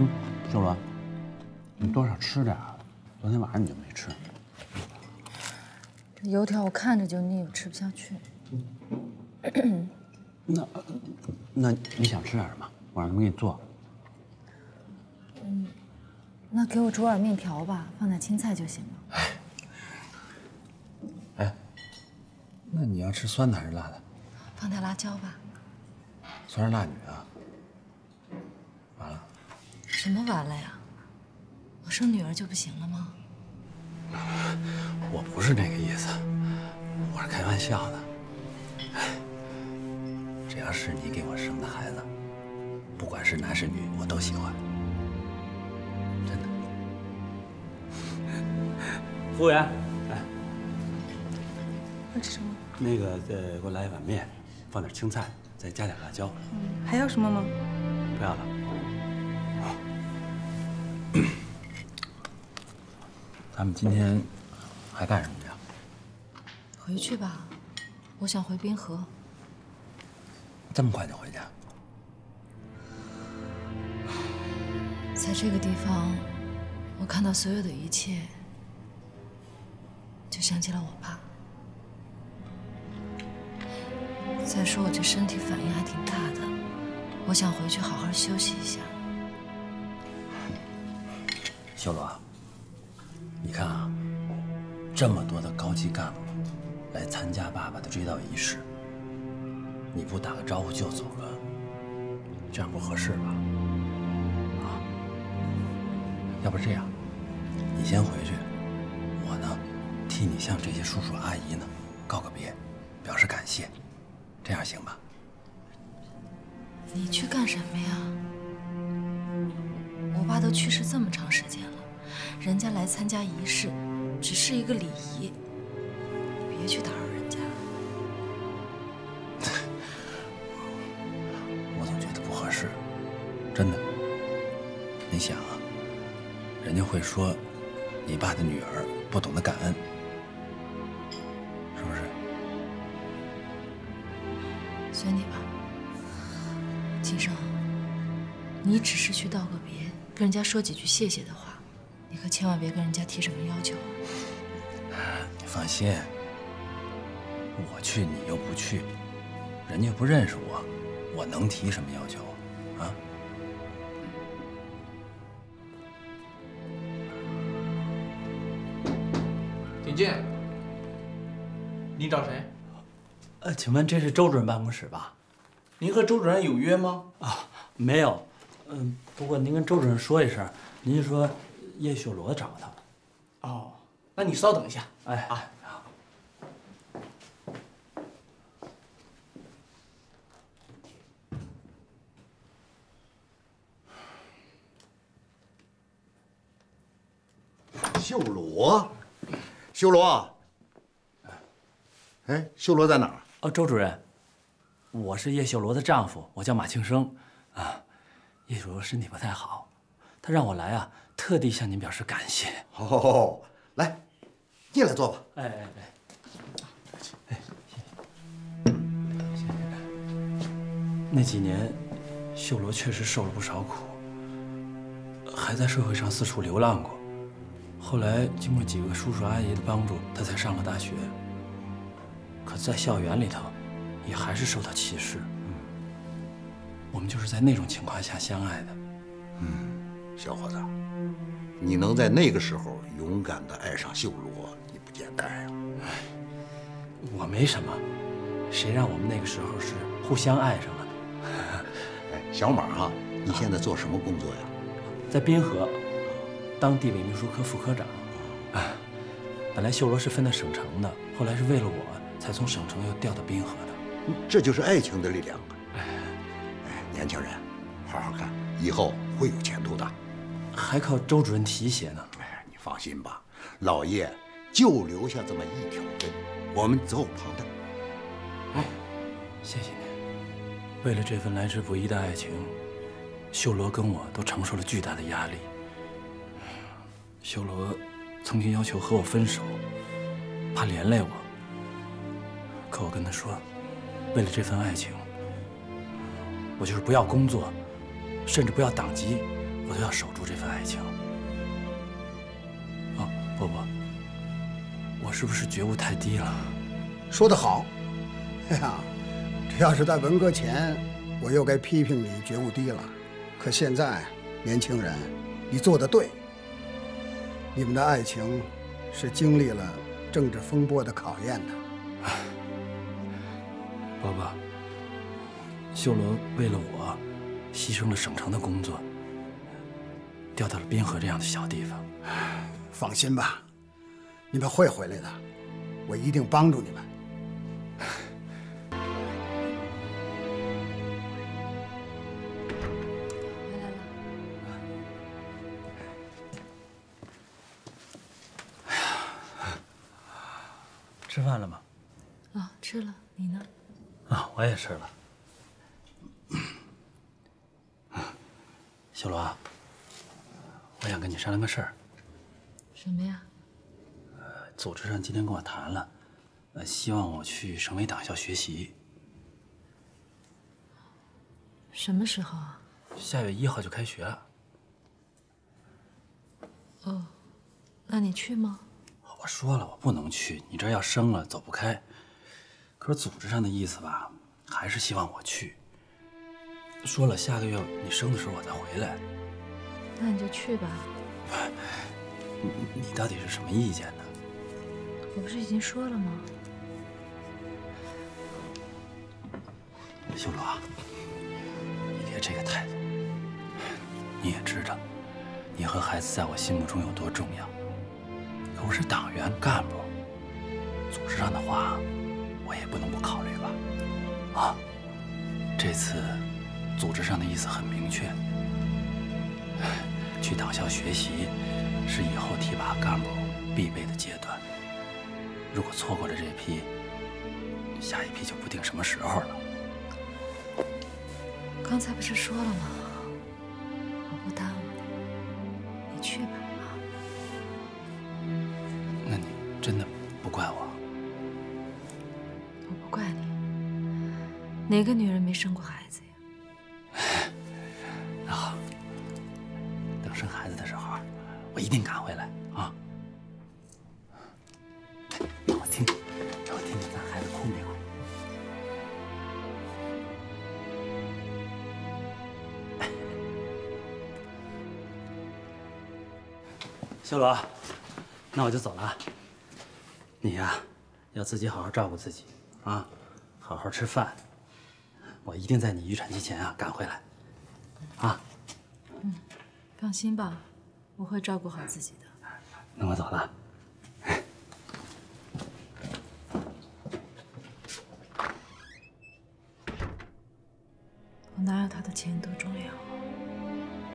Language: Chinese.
嗯，秀罗，你多少吃点儿，昨天晚上你就没吃。这油条我看着就腻，我吃不下去。那那你想吃点什么？我让他们给你做。嗯那给我煮碗面条吧，放点青菜就行了。哎，那你要吃酸的还是辣的？放点辣椒吧。酸儿辣女啊？什么完了呀？我生女儿就不行了吗？我不是那个意思，我是开玩笑的。哎，只要是你给我生的孩子，不管是男是女，我都喜欢。真的。服务员，来，要吃什么？那个再给我来一碗面，放点青菜，再加点辣椒。还要什么吗？不要了。咱们今天还干什么呀？回去吧，我想回滨河。这么快就回家？在这个地方，我看到所有的一切，就想起了我爸。再说我这身体反应还挺大的，我想回去好好休息一下。修罗，你看啊，这么多的高级干部来参加爸爸的追悼仪式，你不打个招呼就走了，这样不合适吧？啊，要不这样，你先回去，我呢，替你向这些叔叔阿姨呢告个别，表示感谢，这样行吧？你去干什么呀？我爸都去世这么长时间了，人家来参加仪式，只是一个礼仪，别去打扰人家。我总觉得不合适，真的。你想啊，人家会说你爸的女儿不懂得感恩，是不是？随你吧，金生，你只是去道个别，跟人家说几句谢谢的话，你可千万别跟人家提什么要求。你放心，我去你又不去，人家又不认识我，我能提什么要求啊？请进。你找谁？呃，请问这是周主任办公室吧？您和周主任有约吗？啊，没有。嗯，不过您跟周主任说一声，您就说叶秀罗找他。哦，那你稍等一下。哎啊，好。秀罗，修罗，哎，修罗在哪儿？哦，周主任，我是叶秀罗的丈夫，我叫马庆生。啊，叶秀罗身体不太好，他让我来啊，特地向您表示感谢。哦，来，进来坐吧。哎哎哎。那几年，秀罗确实受了不少苦，还在社会上四处流浪过。后来经过几个叔叔阿姨的帮助，他才上了大学。可在校园里头，也还是受到歧视。我们就是在那种情况下相爱的。小伙子，你能在那个时候勇敢地爱上秀罗，你不简单呀。我没什么，谁让我们那个时候是互相爱上了呢？哎，小马啊，你现在做什么工作呀？在滨河当地委秘书科副科长。啊，本来秀罗是分到省城的，后来是为了我才从省城又调到滨河的。这就是爱情的力量啊！哎，年轻人，好好干，以后会有前途的。还靠周主任提携呢。哎，你放心吧，老叶就留下这么一条根，我们责无旁贷。哎，谢谢您。为了这份来之不易的爱情，修罗跟我都承受了巨大的压力。修罗曾经要求和我分手，怕连累我。可我跟他说，为了这份爱情，我就是不要工作，甚至不要党籍，我都要守住这份爱情。哦，伯伯，我是不是觉悟太低了？说得好，哎呀，这要是在文革前，我又该批评你觉悟低了。可现在，年轻人，你做的对。你们的爱情是经历了政治风波的考验的。伯伯，秀罗为了我，牺牲了省城的工作，调到了滨河这样的小地方。放心吧，你们会回来的，我一定帮助你们。回来了。吃饭了吗？啊，吃了，你呢？啊，我也吃了。小罗，我想跟你商量个事儿。什么呀？组织上今天跟我谈了，呃，希望我去省委党校学习，什么时候啊？下月一号就开学了。哦，那你去吗？我说了，我不能去，你这要生了走不开。可是组织上的意思吧，还是希望我去。说了，下个月你生的时候我再回来。那你就去吧。你你到底是什么意见呢？我不是已经说了吗？秀罗，你别这个态度。你也知道，你和孩子在我心目中有多重要。可我是党员干部，组织上的话，我也不能不考虑吧？啊，这次组织上的意思很明确，去党校学习是以后提拔干部必备的阶段。如果错过了这批，下一批就不定什么时候了。刚才不是说了吗？我不耽误你，你去吧啊。那你真的不怪我？我不怪你。哪个女人没生过孩子生孩子的时候，我一定赶回来啊！让我听听，让我听听咱孩子哭没哭？秀罗，那我就走了。你呀，要自己好好照顾自己啊，好好吃饭。我一定在你预产期前啊赶回来，啊。放心吧，我会照顾好自己的。那我走了。